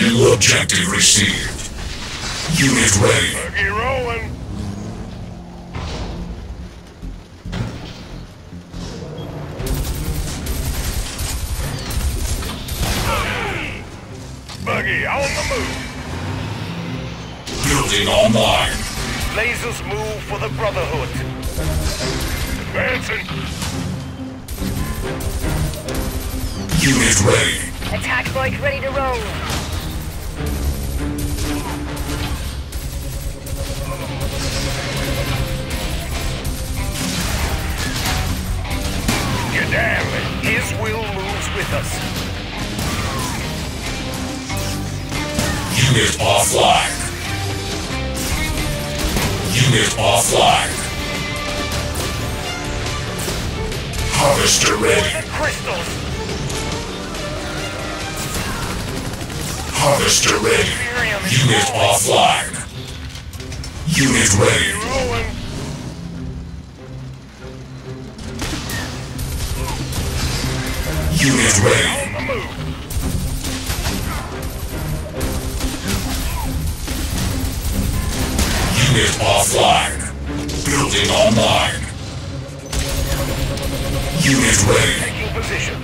New objective received. Unit ready. Buggy rolling. Buggy on the move. Building online. Lasers move for the Brotherhood. Advancing. Unit ready. Attack bike ready to roll. Us. Unit offline. Unit offline. Harvester ready. Crystals. Harvester ready. Unit offline. Unit ready. Unit ready. On the move. Unit offline. Building online. Unit ready. Taking position.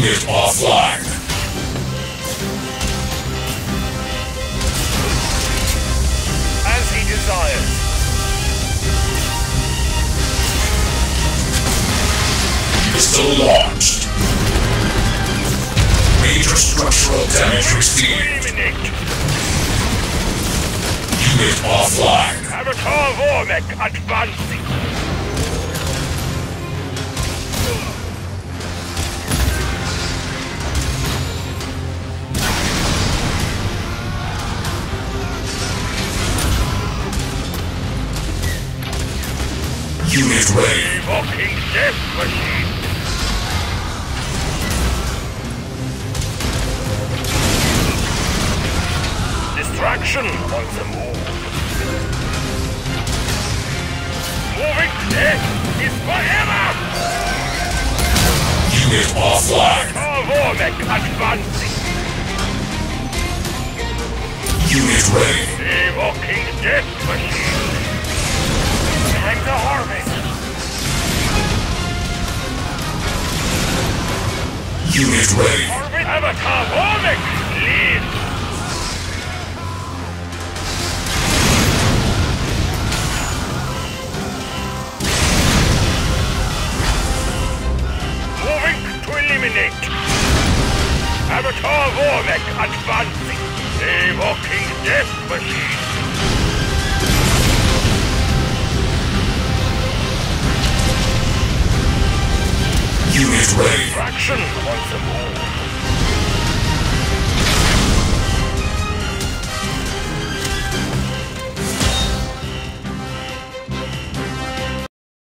Unit offline. Missile launched. Major structural damage received. Unit offline. Avatar Warmech advancing. Unit ready. Evoking Death Machine. Distraction on the move. Moving death is forever! Unit offline. Avatar Warmech advancing. Unit ready. Evoking Death Machine. Time to harvest. Unit ready. Harvest Avatar Warmech live. Eliminate. Avatar Warmech advancing. Evoking Death Machine. Unit ready. Traction on the move.